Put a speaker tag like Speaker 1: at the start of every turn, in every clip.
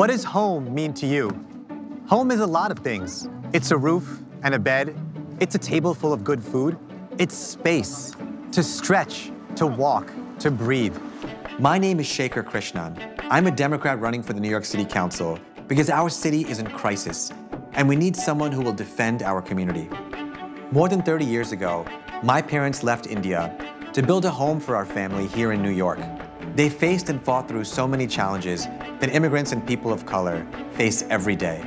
Speaker 1: What does home mean to you? Home is a lot of things. It's a roof and a bed. It's a table full of good food. It's space to stretch, to walk, to breathe. My name is Shekar Krishnan. I'm a Democrat running for the New York City Council because our city is in crisis and we need someone who will defend our community. More than 30 years ago, my parents left India to build a home for our family here in New York. They faced and fought through so many challenges that immigrants and people of color face every day.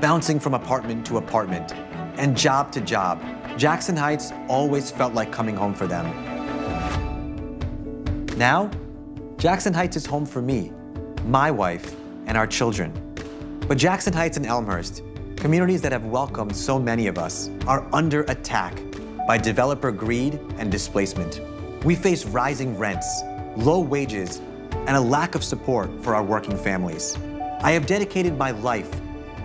Speaker 1: Bouncing from apartment to apartment and job to job, Jackson Heights always felt like coming home for them. Now, Jackson Heights is home for me, my wife, and our children. But Jackson Heights and Elmhurst, communities that have welcomed so many of us, are under attack by developer greed and displacement. We face rising rents, low wages, and a lack of support for our working families. I have dedicated my life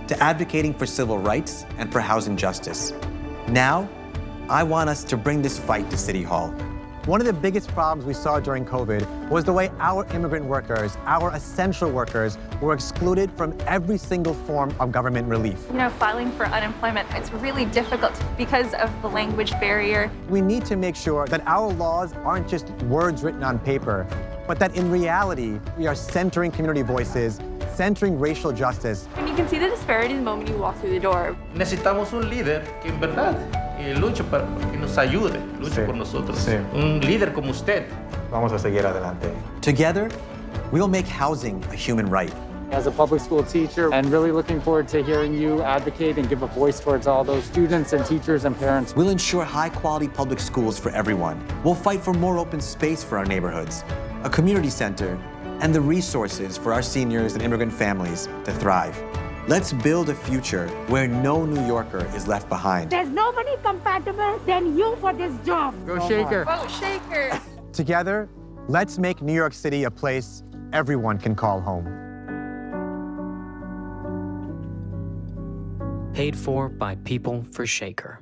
Speaker 1: to advocating for civil rights and for housing justice. Now, I want us to bring this fight to City Hall. One of the biggest problems we saw during COVID was the way our immigrant workers, our essential workers, were excluded from every single form of government relief.
Speaker 2: You know, filing for unemployment, it's really difficult because of the language barrier.
Speaker 1: We need to make sure that our laws aren't just words written on paper, but that in reality, we are centering community voices, centering racial justice.
Speaker 2: And you can see the disparity the moment you walk through the door.
Speaker 3: Necesitamos un líder que en verdad eh, luche para que nos ayude, luche
Speaker 1: Sí,
Speaker 3: por nosotros.
Speaker 1: sí.
Speaker 3: Un líder como usted.
Speaker 1: Vamos a seguir adelante. Together, we'll make housing a human right.
Speaker 4: As a public school teacher and really looking forward to hearing you advocate and give a voice towards all those students and teachers and parents.
Speaker 1: We'll ensure high quality public schools for everyone. We'll fight for more open space for our neighborhoods, a community center, and the resources for our seniors and immigrant families to thrive. Let's build a future where no New Yorker is left behind.
Speaker 5: There's nobody compatible than you for this job.
Speaker 4: Go Shekar.
Speaker 2: Vote Shekar!
Speaker 1: Together, let's make New York City a place everyone can call home.
Speaker 6: Paid for by People for Shekar.